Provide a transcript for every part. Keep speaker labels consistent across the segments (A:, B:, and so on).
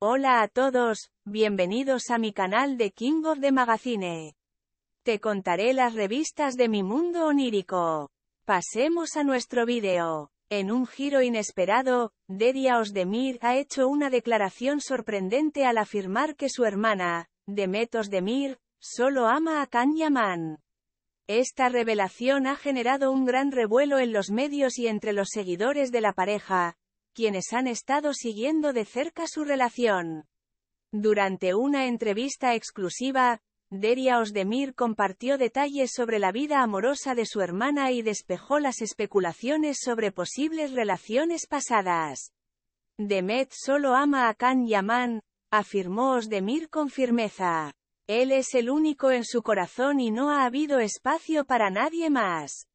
A: Hola a todos, bienvenidos a mi canal de King of the Magazine. Te contaré las revistas de mi mundo onírico. Pasemos a nuestro vídeo. En un giro inesperado, Deria Osdemir ha hecho una declaración sorprendente al afirmar que su hermana, Demet Osdemir, solo ama a Kan Yaman. Esta revelación ha generado un gran revuelo en los medios y entre los seguidores de la pareja, quienes han estado siguiendo de cerca su relación. Durante una entrevista exclusiva, Deria Osdemir compartió detalles sobre la vida amorosa de su hermana y despejó las especulaciones sobre posibles relaciones pasadas. Demet solo ama a Kan Yaman, afirmó Osdemir con firmeza. Él es el único en su corazón y no ha habido espacio para nadie más.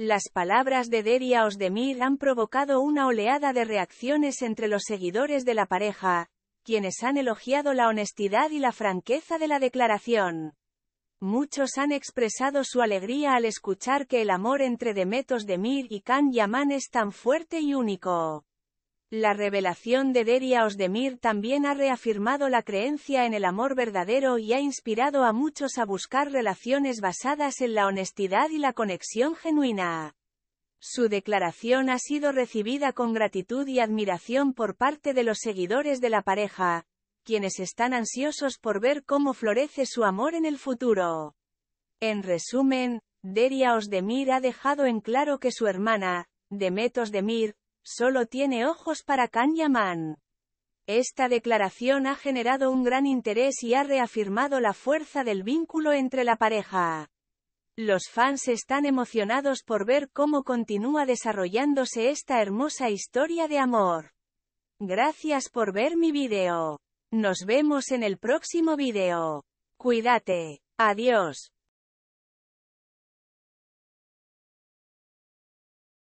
A: Las palabras de Deria Osdemir han provocado una oleada de reacciones entre los seguidores de la pareja, quienes han elogiado la honestidad y la franqueza de la declaración. Muchos han expresado su alegría al escuchar que el amor entre Demet Osdemir y Kan Yaman es tan fuerte y único. La revelación de Deria Osdemir también ha reafirmado la creencia en el amor verdadero y ha inspirado a muchos a buscar relaciones basadas en la honestidad y la conexión genuina. Su declaración ha sido recibida con gratitud y admiración por parte de los seguidores de la pareja, quienes están ansiosos por ver cómo florece su amor en el futuro. En resumen, Deria Osdemir ha dejado en claro que su hermana, Demet Osdemir, solo tiene ojos para Kan Yaman. Esta declaración ha generado un gran interés y ha reafirmado la fuerza del vínculo entre la pareja. Los fans están emocionados por ver cómo continúa desarrollándose esta hermosa historia de amor. Gracias por ver mi video. Nos vemos en el próximo video. Cuídate. Adiós.